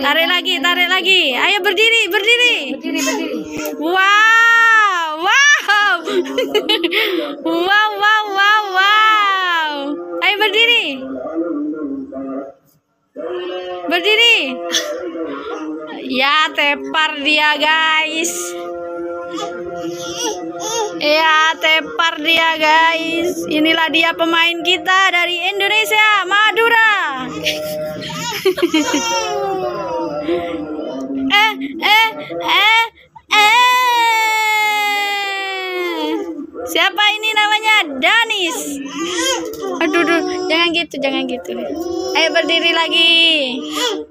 Tarik lagi, tarik lagi. Ayo berdiri, berdiri. Berdiri, berdiri. Wow, wow. wow, wow, wow, wow. Ayo berdiri. Berdiri. Ya, tepar dia, guys. Ya, tepar dia, guys. Inilah dia pemain kita dari Indonesia, Madura. eh, eh, eh, eh. Siapa ini namanya? Danis. Aduh, aduh, jangan gitu, jangan gitu. Ayo berdiri lagi.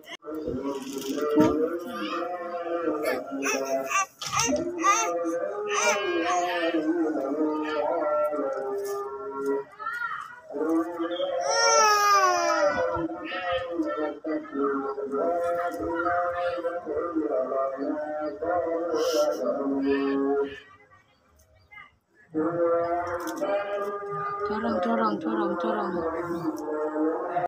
多少多少多少多少